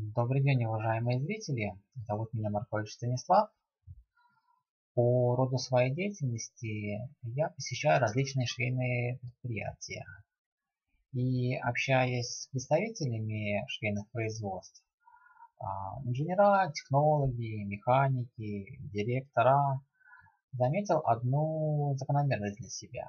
Добрый день, уважаемые зрители. Зовут меня Маркович Станислав. По роду своей деятельности я посещаю различные швейные предприятия. И общаясь с представителями швейных производств, а, инженера, технологи, механики, директора, заметил одну закономерность для себя.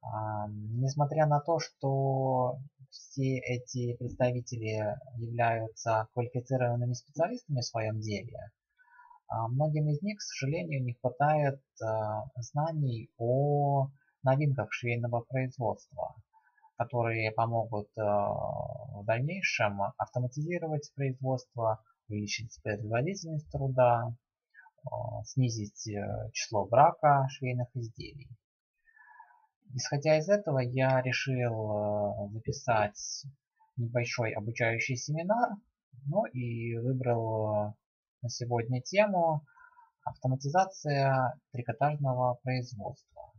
А, несмотря на то, что все эти представители являются квалифицированными специалистами в своем деле, а, многим из них, к сожалению, не хватает а, знаний о новинках швейного производства, которые помогут в дальнейшем автоматизировать производство, увеличить производительность труда, снизить э, число брака швейных изделий. Исходя из этого, я решил э, записать небольшой обучающий семинар, ну и выбрал э, на сегодня тему автоматизация трикотажного производства.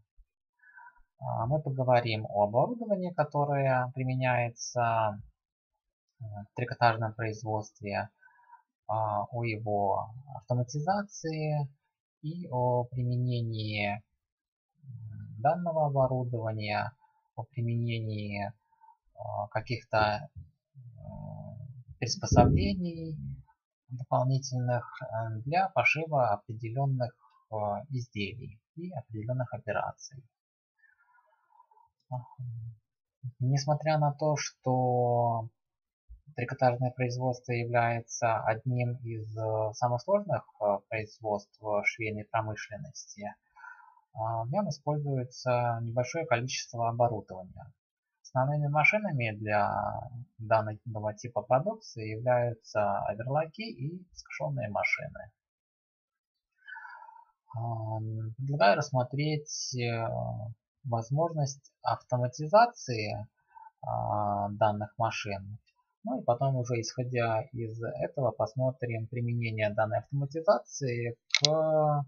А, мы поговорим о оборудовании, которое применяется э, в трикотажном производстве, а, о его автоматизации и о применении данного оборудования, по применении а, каких-то приспособлений дополнительных э, для пошива определенных изделий и определенных операций. Несмотря на то, что трикотажное производство является одним из э, самых сложных э, производств швейной промышленности, в нем используется небольшое количество оборудования. Основными машинами для данного типа продукции являются оверлоки и скошенные машины. А, предлагаю рассмотреть э, возможность автоматизации а, данных машин. Ну и потом уже исходя из этого посмотрим применение данной автоматизации к а,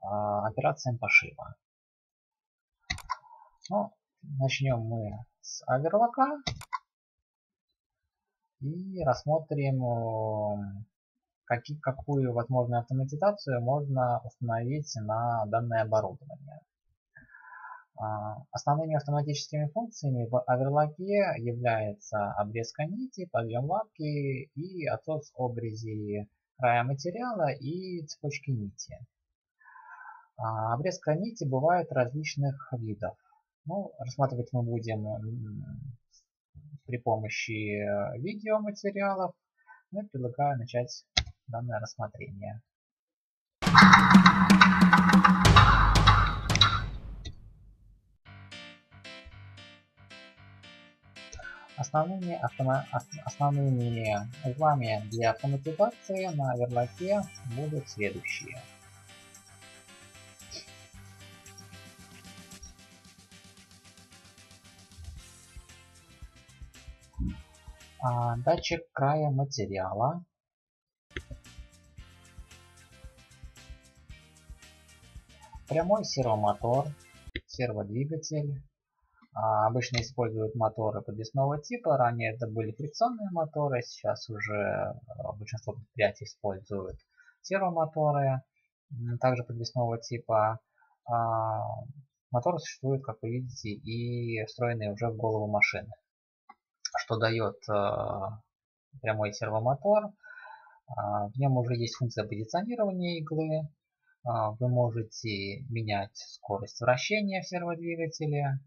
операциям пошива. Ну, начнем мы с оверлока и рассмотрим, какие, какую возможную автоматизацию можно установить на данное оборудование. А, основными автоматическими функциями в оверлоке является обрезка нити, подъем лапки и отсос обрези края материала и цепочки нити. А, обрезка нити бывает различных видов. Ну, рассматривать мы будем при помощи э, видеоматериалов. Ну и предлагаю начать данное рассмотрение. Основными, автома... основными узлами для автоматизации на верлоке будут следующие. А, датчик края материала. Прямой сервомотор, серводвигатель. А, обычно используют моторы подвесного типа. Ранее это были фрикционные моторы, сейчас уже а, большинство предприятий используют сервомоторы, также подвесного типа. Моторы существуют, как вы видите, и встроенные уже в голову машины что дает э, прямой сервомотор. А, в нем уже есть функция позиционирования иглы. А, вы можете менять скорость вращения в серводвигателе.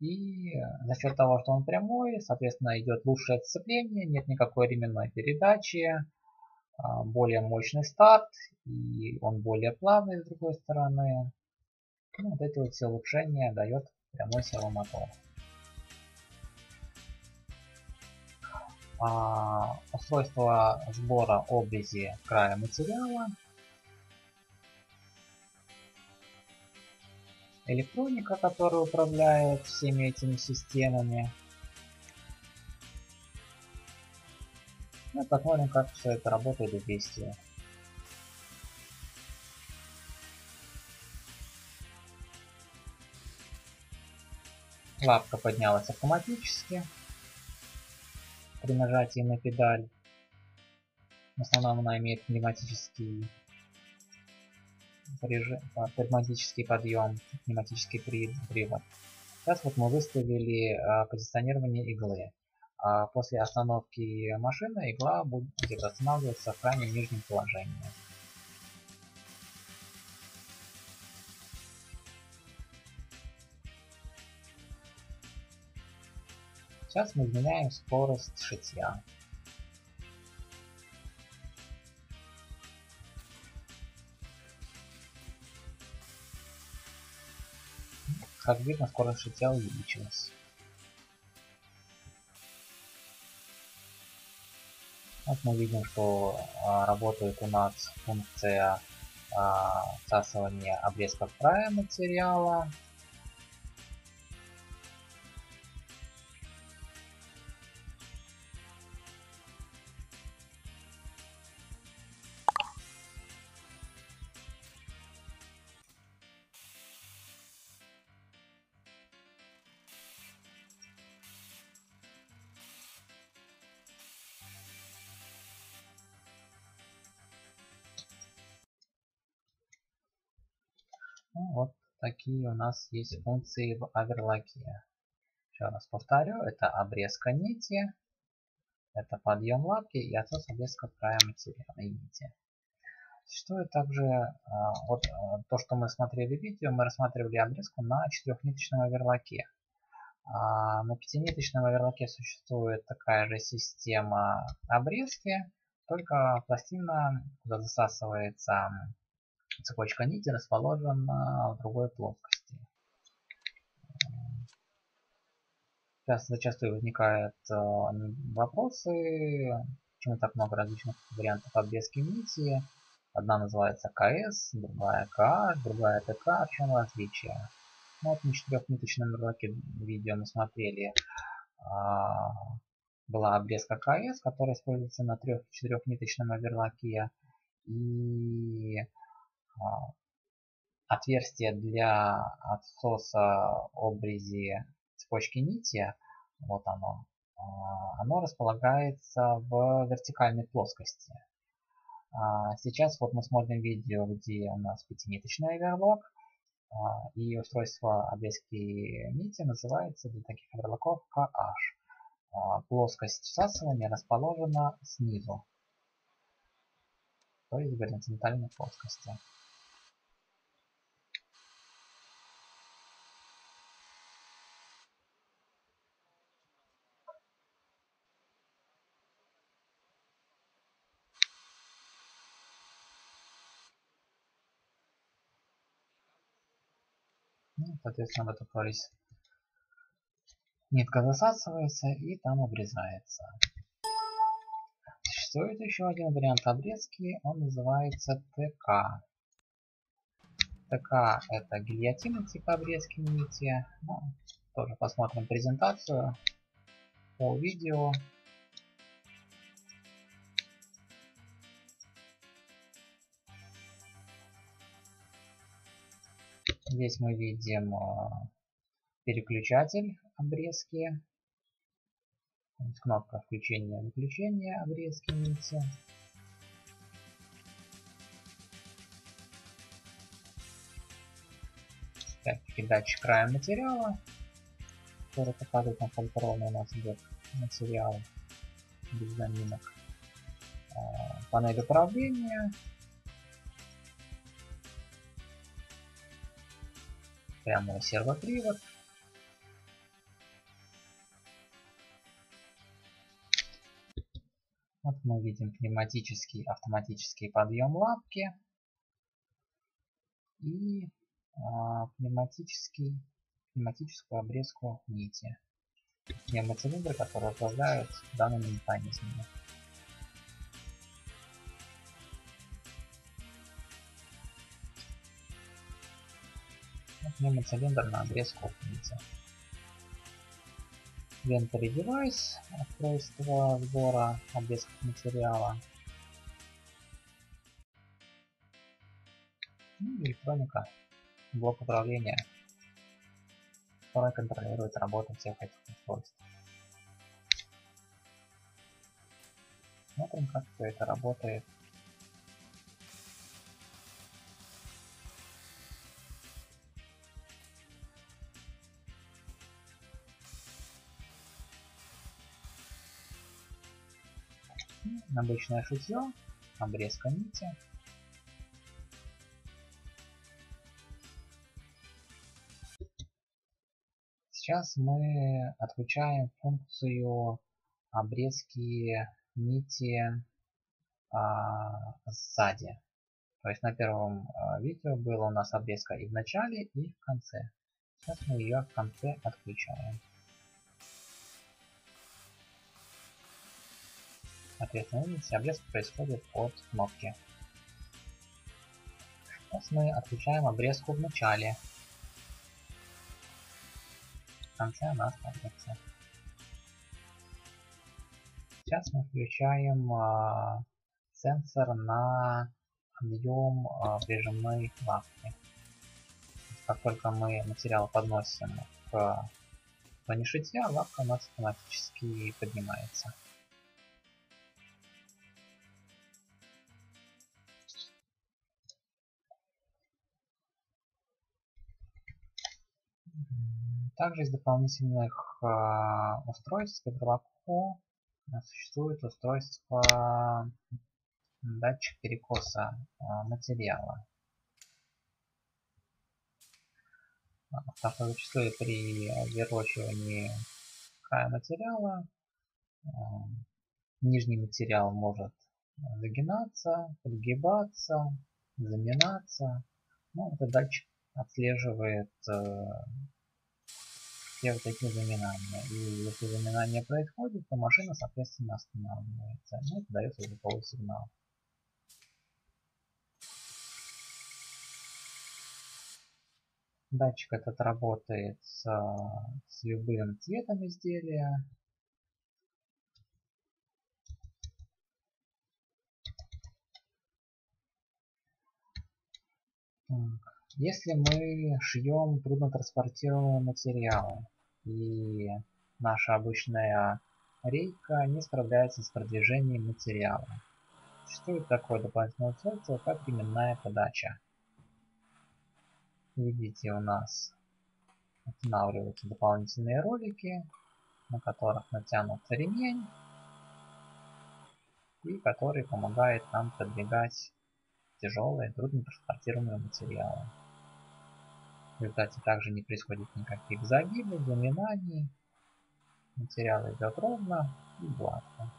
И за счет того, что он прямой, соответственно, идет лучшее сцепление, нет никакой ременной передачи, а, более мощный старт, и он более плавный с другой стороны. Ну, вот эти вот все улучшения дает прямой сервомотор. А, устройство сбора обрези края материала, электроника, которая управляет всеми этими системами. Ну, посмотрим, как все это работает в действии. Лапка поднялась автоматически при нажатии на педаль. В основном она имеет пневматический режим, пневматический подъем, пневматический привод. Сейчас вот мы выставили а, позиционирование иглы. А после остановки машины игла будет останавливаться в крайнем нижнем положении. Сейчас мы изменяем скорость шитья. Как видно, скорость шитья увеличилась. Вот мы видим, что а, работает у нас функция а, всасывания обрезков края материала. Такие у нас есть функции в оверлоке. Еще раз повторю, это обрезка нити, это подъем лапки и отсос обрезка края материала нити. Существует также а, вот а, то, что мы смотрели в видео, мы рассматривали обрезку на четырехниточном оверлоке. А, на пятиниточном оверлоке существует такая же система обрезки, только пластина, куда засасывается цепочка нити расположена в другой плоскости. Сейчас зачастую возникают э, вопросы, почему так много различных вариантов обвески нити. Одна называется КС, другая КH, другая ТК. В чем различие? Ну, вот на четырехниточном уроке видео мы смотрели а, была обвеска КС, которая используется на трех-четырехниточном оверлоке. И отверстие для отсоса обрези цепочки нити, вот оно, а, оно располагается в вертикальной плоскости. А, сейчас вот мы смотрим видео, где у нас пятиниточный оверлок, и устройство обвески нити называется для таких оверлоков KH. Плоскость всасывания расположена снизу, то есть горизонтальной плоскости. Ну, соответственно, в эту прорезь нитка засасывается и там обрезается. Существует еще один вариант обрезки, он называется ТК. ТК это гильотина типа обрезки нити. Ну, тоже посмотрим презентацию по видео. Здесь мы видим а, переключатель обрезки. Кнопка включения-выключения обрезки нити. Опять-таки датчик края материала, который показывает, насколько ровно у нас идет материал без заминок. А, панель управления, прямой сервопривод. Вот мы видим пневматический автоматический подъем лапки и а, пневматический, пневматическую обрезку нити. Пневмоцилиндры, которые управляют данными механизмами. Пневмоцилиндр на обрезку нити. Inventory девайс, устройство сбора обрезков материала. Электроника, блок управления, который контролирует работу всех этих устройств. Посмотрим, как все это работает. Обычное шитье, обрезка нити. Сейчас мы отключаем функцию обрезки нити а, сзади. То есть на первом а, видео было у нас обрезка и в начале, и в конце. Сейчас мы ее в конце отключаем. Соответственно, видите, обрезка происходит от кнопки. Сейчас мы отключаем обрезку в начале конце она останется. Сейчас мы включаем э, сенсор на объем э, прижимной лапки. Как только мы материал подносим к шитья, лапка у нас автоматически поднимается. Также из дополнительных э, устройств Петроваку существует устройство датчик перекоса э, материала. Так что зачастую при выращивании края материала нижний материал может загинаться, подгибаться, заминаться. Ну, этот датчик отслеживает э, все вот эти заминания. И если заминание происходит, то машина, соответственно, останавливается. Ну, это дается звуковой сигнал. Датчик этот работает с, с любым цветом изделия. Так. Если мы шьем труднотранспортируемые материалы и наша обычная рейка не справляется с продвижением материала, существует такое дополнительное устройство, как временная подача. Видите, у нас устанавливаются дополнительные ролики, на которых натянут ремень и который помогает нам продвигать тяжелые, трудно транспортируемые материалы. Результате также не происходит никаких загибов, заминаний. Материал идет ровно и гладко.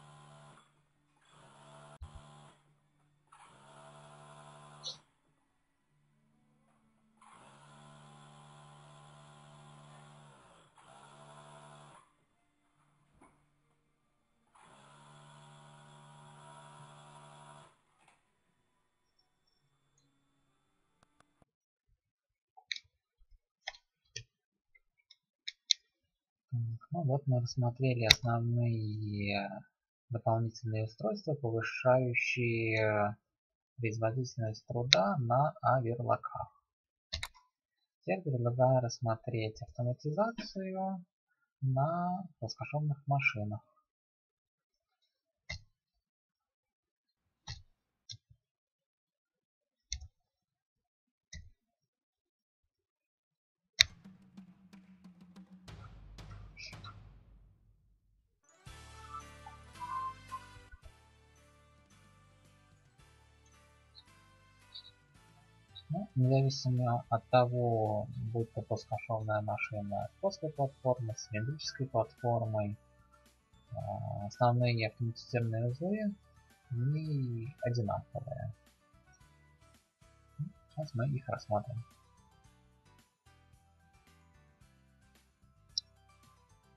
Ну вот мы рассмотрели основные дополнительные устройства, повышающие производительность труда на аверлоках. Теперь предлагаю рассмотреть автоматизацию на плоскошовных машинах. Независимо от того, будь то плоскошовная машина с плоской платформой, с цилиндрической платформой, а, основные автоматизированные узлы не одинаковые. Сейчас мы их рассмотрим.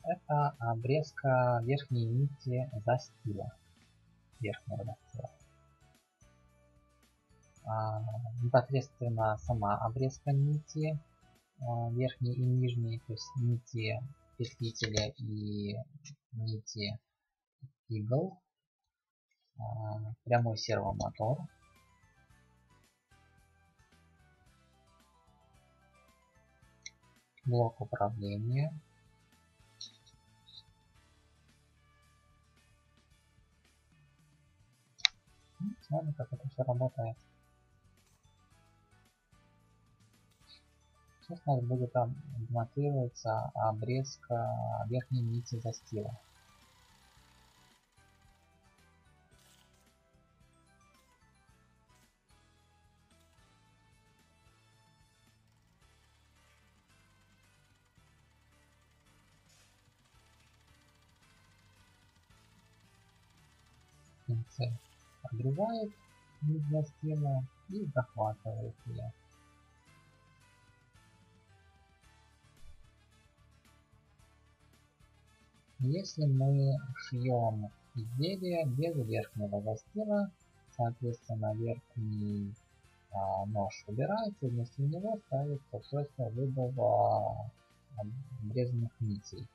Это обрезка верхней нити застила. Верхнего застила. А, непосредственно сама обрезка нити а, верхней и нижней, то есть нити петлителя и нити игл, а, прямой сервомотор, блок управления, Посмотрим, как это все работает. Сейчас у нас будет там демонтироваться обрезка верхней нити застила. конце обрезает нить застила и захватывает ее. Если мы шьем изделие без верхнего застила, соответственно верхний а, нож убирается, вместо него ставится устройство выбора обрезанных нитей.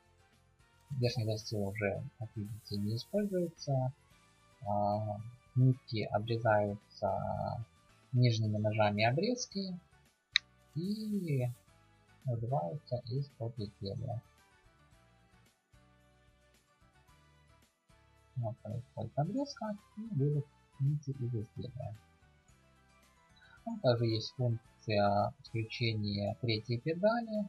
Верхний застил уже, как видите, не используется, а, нитки обрезаются нижними ножами обрезки и выбиваются из-под изделия. Вот происходит обрезка и будут нити из изделия. Ну, также есть функция включения третьей педали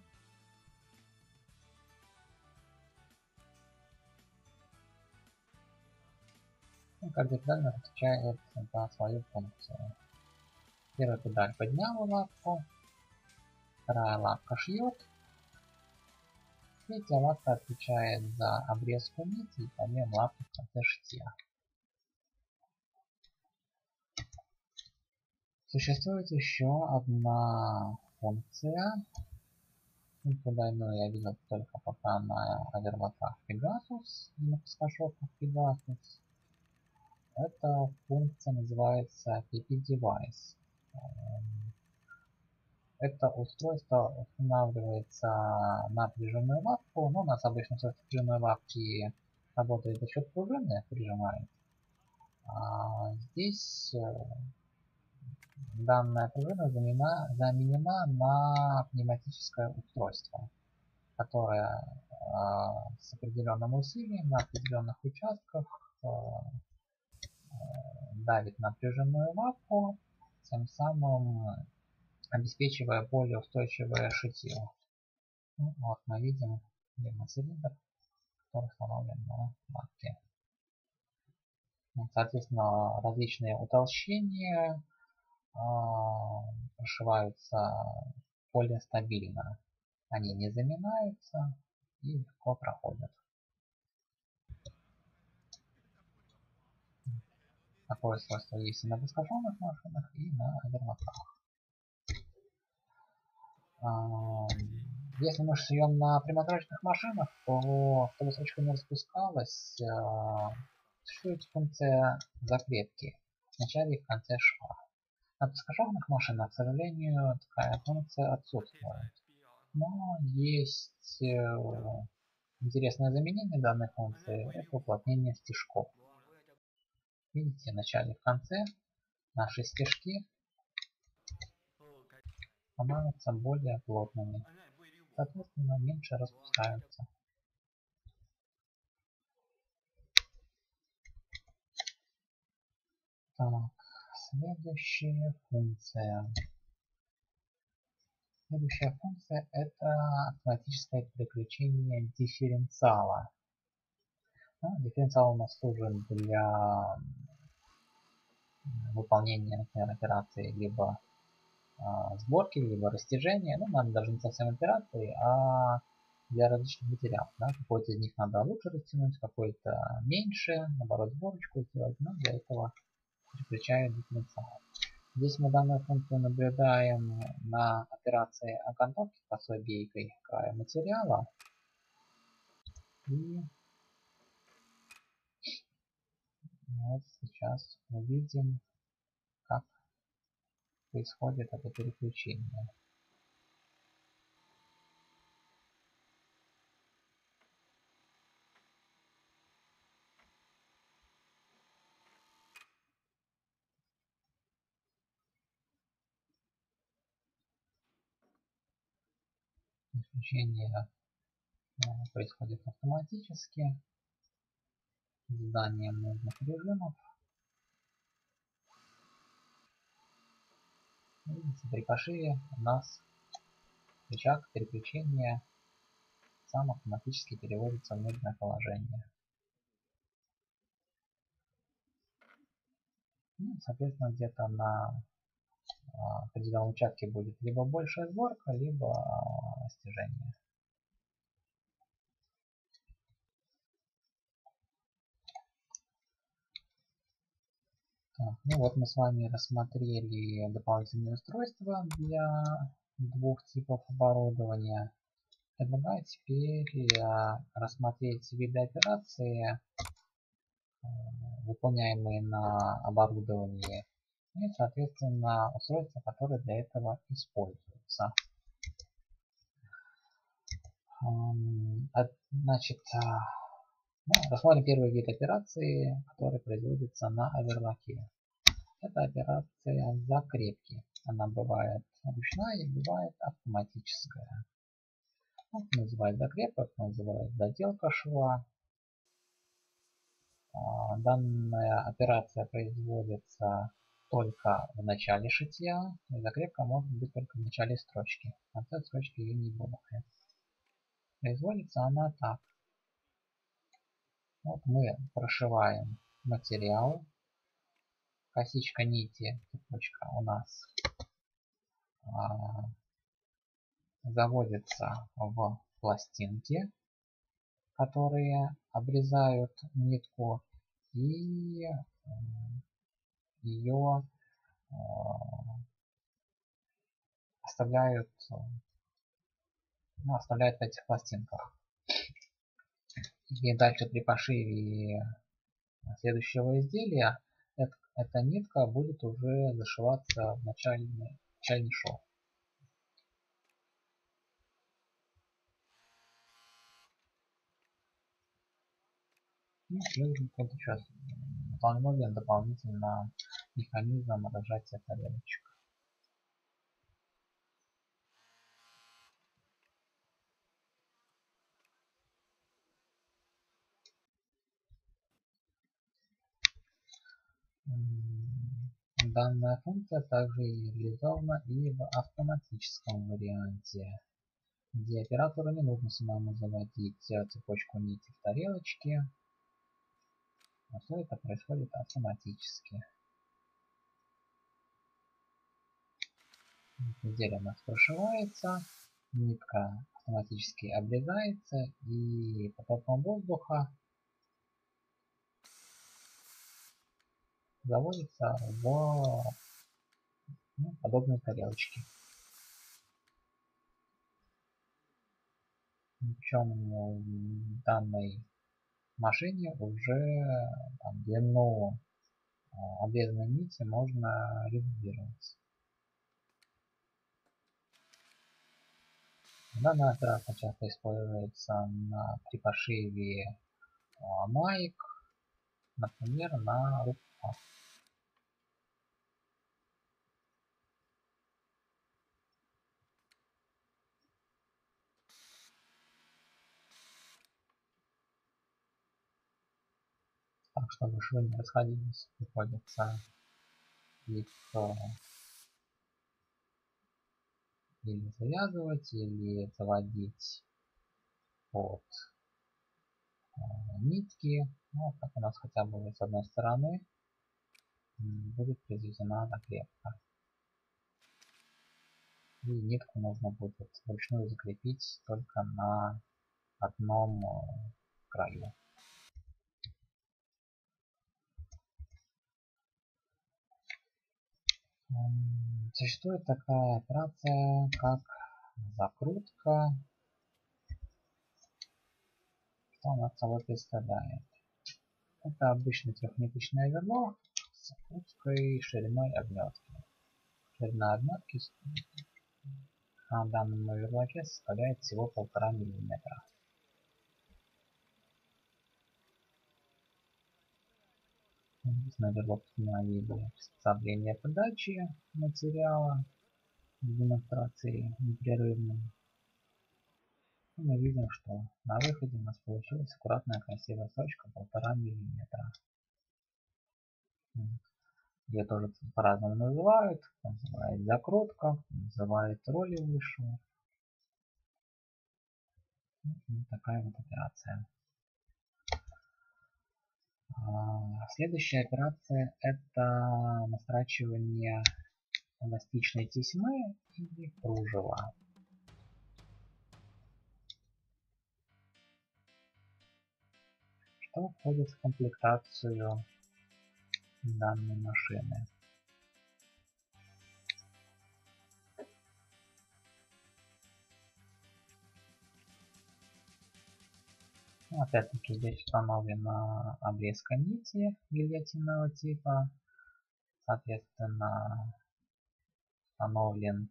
Ну, каждая педаль отвечает за свою функцию. Первая педаль подняла лапку, вторая лапка шьет, третья лапка отвечает за обрезку нити и подъем лапки в шитья. Существует еще одна функция. Ну, Подойную я видел только пока на аверватах Pegasus и на пускашопах Pegasus. Эта функция называется PP Device. Эм, это устройство устанавливается на прижимную лапку. Ну, у нас обычно все прижимной лапки работает за счет пружины, прижимает. А здесь э, данная пружина заменена, заменена на пневматическое устройство, которое э, с определенным усилием на определенных участках э, давит на напряженную лапку, тем самым обеспечивая более устойчивое шитье. Ну, вот мы видим гермоцилиндр, который установлен на. Ну, соответственно, различные утолщения э, прошиваются более стабильно. Они не заминаются и легко проходят. Такое свойство есть и на бескошенных машинах, и на вермаках. Если мы шьем на прямотрачных машинах, то чтобы строчка не распускалась, существует функция закрепки в начале и в конце шва. На бескошенных машинах, к сожалению, такая функция отсутствует. Но есть э, интересное заменение данной функции, это уплотнение стежков. Видите, в начале и в конце наши стежки становятся более плотными. Соответственно, меньше распускаются. Так, следующая функция. Следующая функция это автоматическое переключение дифференциала. Ну, дифференциал у нас служит для выполнения, например, операции либо сборки, либо растяжения. Ну, надо даже не совсем операции, а для различных материалов. Да? Какой-то из них надо лучше растянуть, какой-то меньше, наоборот, сборочку сделать. Но для этого переключаю дифференциал. Здесь мы данную функцию наблюдаем на операции окантовки косой бейкой края материала. И Вот сейчас увидим, происходит это переключение. Переключение э, происходит автоматически созданием нужных режимов. При пошиве у нас рычаг переключения сам автоматически переводится в нужное положение. Ну, соответственно, где-то на а, определенном участке будет либо большая сборка, либо а, ну вот мы с вами рассмотрели дополнительные устройства для двух типов оборудования. Предлагаю теперь а, рассмотреть виды операции, выполняемые на оборудовании и, соответственно, устройства, которые для этого используются. Значит, а, ну, рассмотрим первый вид операции, который производится на оверлоке. Это операция закрепки. Она бывает ручная бывает автоматическая. Это называют закрепка, называют заделка шва. А, данная операция производится только в начале шитья, и закрепка может быть только в начале строчки. В конце строчки ее не будет. Производится она так. Вот мы прошиваем материал. Косичка нити, цепочка у нас а, заводится в пластинки, которые обрезают нитку и ее э, оставляют, ну, оставляют в этих пластинках. И дальше при пошиве следующего изделия эта, нитка будет уже зашиваться в начальный, начальный шов. Ну, вот сейчас установлен дополнительно механизм разжатия тарелочек. Данная функция также реализована и в автоматическом варианте, где оператору не нужно самому заводить цепочку нити в тарелочке, но все это происходит автоматически. Изделие у нас прошивается, нитка автоматически обрезается и потоком воздуха заводится в ну, подобные тарелочки. Причем в данной машине уже там, длину а, обрезанной нити можно регулировать. Данная операция часто используется на, при пошиве а, маек, например, на руках. Так, чтобы швы не расходились, приходится их э, или завязывать, или заводить под э, нитки. Ну, так у нас хотя бы с одной стороны будет произведена закрепка. И нитку нужно будет вручную закрепить только на одном э, краю. Существует такая операция, как закрутка. Что она собой представляет? Это обычный трехниточный оверлок с узкой шириной обметки. Ширина обметки на данном оверлоке составляет всего полтора миллиметра. Снайдерлок установили приспособление подачи материала в демонстрации непрерывной. И мы видим, что на выходе у нас получилась аккуратная красивая строчка полтора миллиметра. Ее тоже по-разному называют. Называют закрутка, называют роли вышел. Вот такая вот операция. А, следующая операция это настрачивание эластичной тесьмы или кружева. Что входит в комплектацию данной машины? Опять-таки здесь установлена обрезка нити гильотинного типа. Соответственно, установлен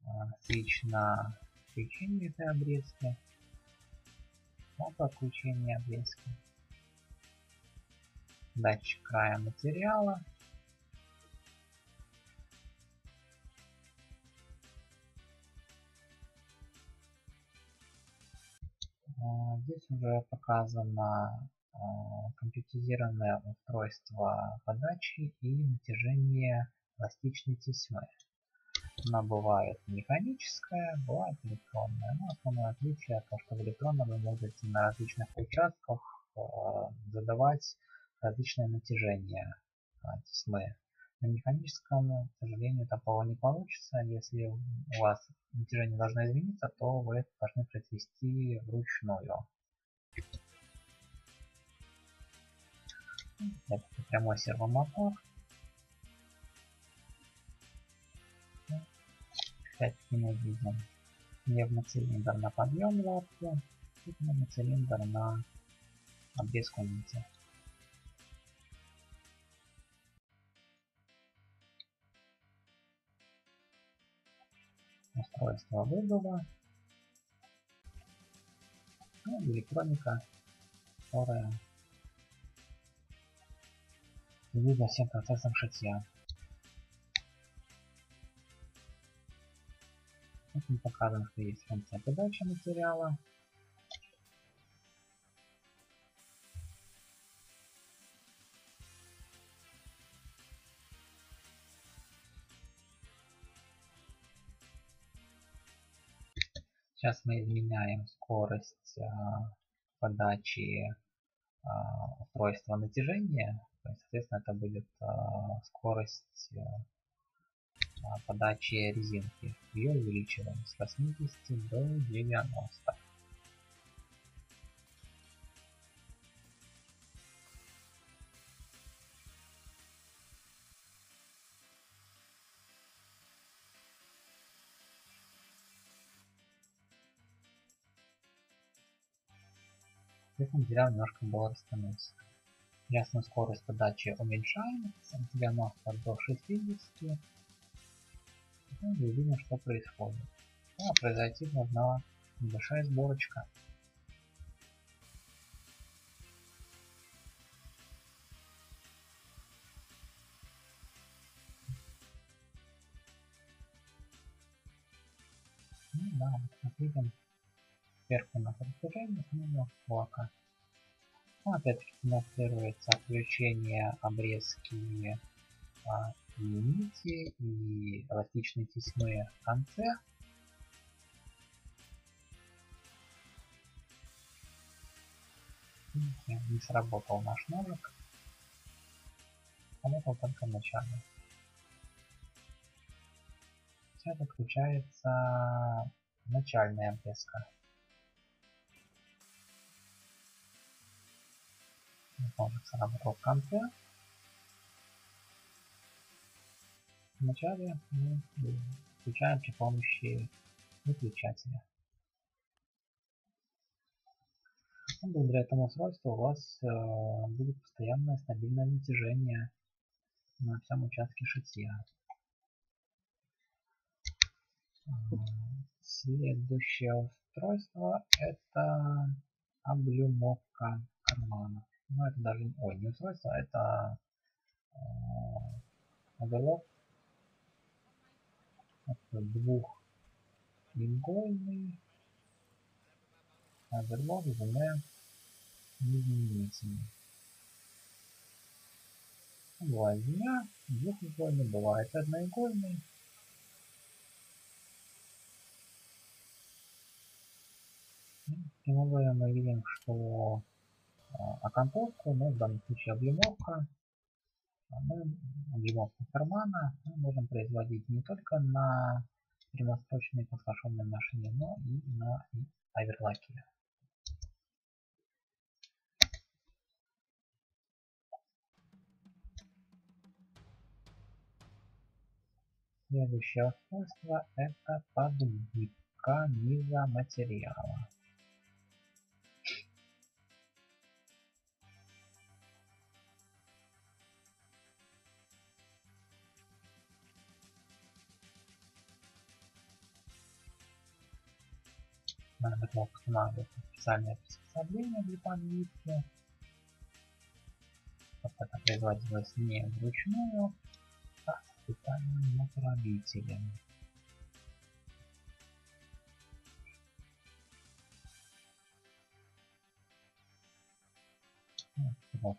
э, свич на включение этой обрезки. На подключение обрезки. Датчик края материала. А, здесь уже показано а, компьютеризированное устройство подачи и натяжения эластичной тесьмы. Она бывает механическая, бывает электронная. Но основное отличие то, что в электронном вы можете на различных участках задавать различное натяжение э, тесьмы. На механическом, к сожалению, такого не получится. Если у вас натяжение должно измениться, то вы это должны произвести вручную. Это прямой сервомотор. Опять-таки мы видим пневмоцилиндр на подъем лапки и пневмоцилиндр на обрезку нити. Устройство вызова, ну, электроника, которая следит за всем процессом шитья. Тут мы показываем, что есть функция подачи материала, Сейчас мы изменяем скорость а, подачи а, устройства натяжения. То есть, соответственно, это будет а, скорость подачи резинки. Ее увеличиваем с 80 до 90. Здесь материал немножко был растянулся. Ясную скорость подачи уменьшаем 90 до 60. Ну, и видим, что происходит. Ну, а произойти должна небольшая сборочка. Ну да, вот видим сверху на протяжении снизу флака. Ну, опять-таки демонстрируется включение обрезки а, и нити и эластичной тесьмы в конце. Не сработал наш ножик. Сработал только в начале. Сейчас отключается начальная обрезка. Может сработал конце. Вначале мы включаем при помощи выключателя. Ну, благодаря этому устройству у вас э, будет постоянное стабильное натяжение на всем участке шитья. Следующее устройство это облюмовка кармана. Ну, это даже, ой, не устройство, а это э, оверлок. Это двухигольный оверлок с двумя нижними нитями. Бывает земля, двухугольный, бывает одноугольный. Таким образом мы видим, что окантовку, ну в данном случае облимовка, мы, облимовку кармана мы можем производить не только на прямострочной подслошенной машине, но и на оверлаке. Следующее устройство это подгибка низа материала. Было устанавливать специальное приспособление для подгибки. Вот это производилось не вручную, специальным направителем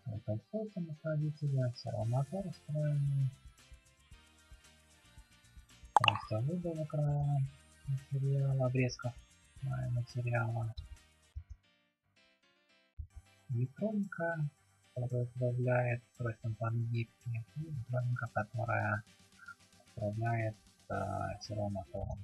это ссылка направителя, сервомотор устроенный. Просто выбор края материала, обрезков края материала. Электроника, которая управляет устройством подгибки, и электроника, которая управляет э, сервомотором.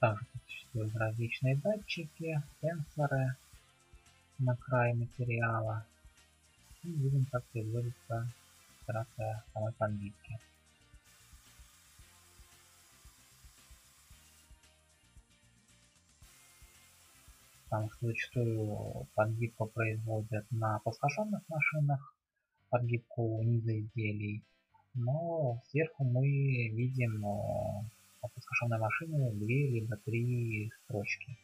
Также существуют различные датчики, сенсоры на крае материала. И видим, как производится операция самой подбитки. Потому что зачастую подгибку производят на подскошенных машинах, подгибку низа изделий, но сверху мы видим э, от подскошенной машины две либо три строчки.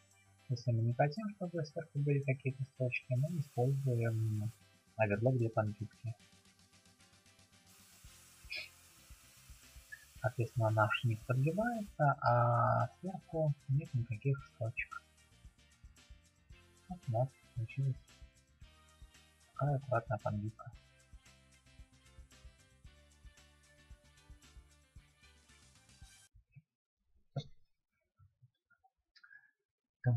Если мы не хотим, чтобы сверху были какие-то строчки, мы используем оверлок для подгибки. Соответственно, наш низ подгибается, а сверху нет никаких строчек. Вот у нас получилась такая аккуратная подгибка. Так.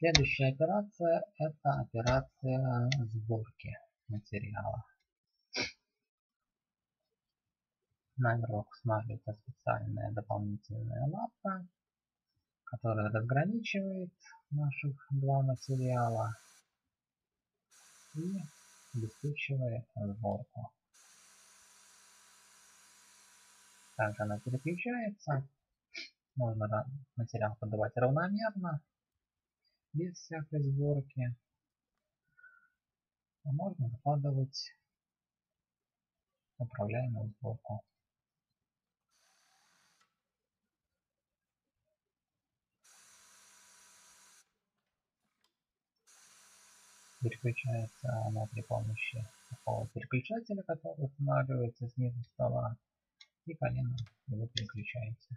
Следующая операция это операция сборки материала. На верлок устанавливается специальная дополнительная лапка, которая разграничивает наших два материала и обеспечивает сборку. Также она переключается. Можно материал подавать равномерно, без всякой сборки. А можно закладывать управляемую сборку. переключается она при помощи такого переключателя, который устанавливается снизу стола и колено его переключается.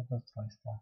Это устройство